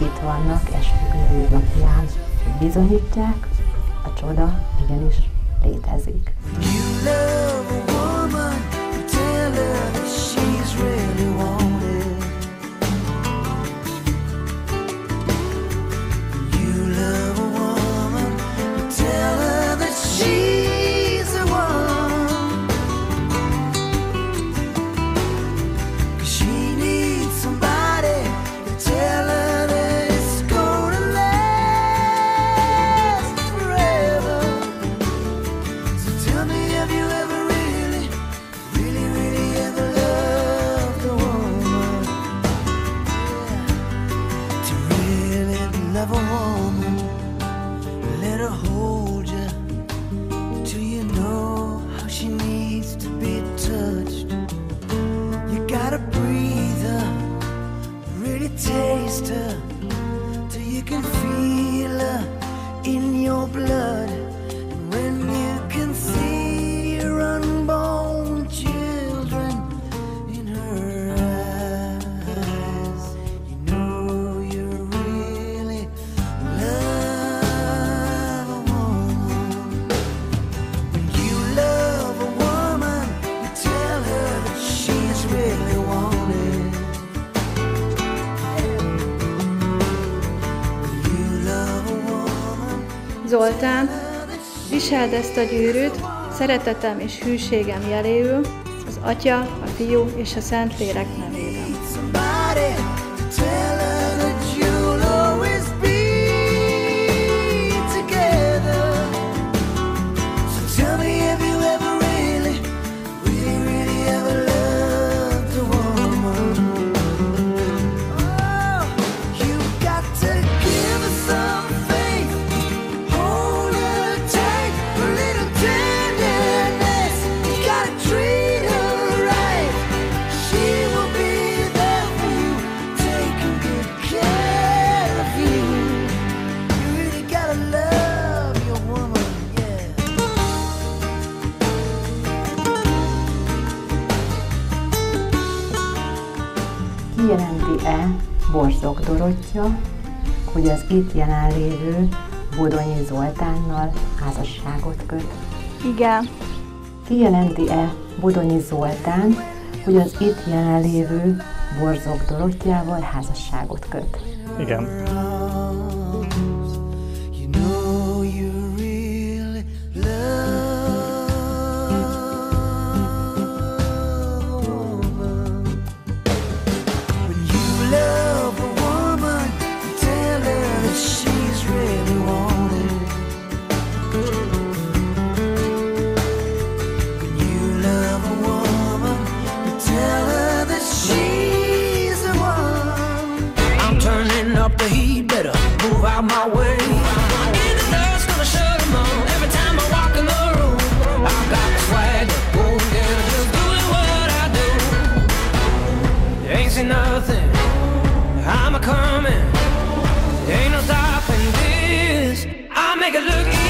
itt vannak esküvő napján, bizonyítják, a csoda igenis létezik. You love love a woman, let her hold you you know how she needs to be touched. You gotta breathe her, really taste her, till you can feel her in your blood. And when you Zoltán, viseld ezt a gyűrűt, szeretetem és hűségem jeléül, az Atya, a Fiú és a Szentlélek nevében. Kijelenti-e Borzog Dorottya, hogy az itt jelenlévő Bodonyi Zoltánnal házasságot köt? Igen, Kijelenti-e Bodonyi Zoltán, hogy az itt jelenlévő Borzog Dorottyával házasságot köt? Igen. Up the heat, better move out my way. In the dust, gonna shut 'em on every time I walk in the room. I got the swag, oh yeah, just doing what I do. Ain't seen nothing, I'm a coming. Ain't no stopping this. I make it look easy.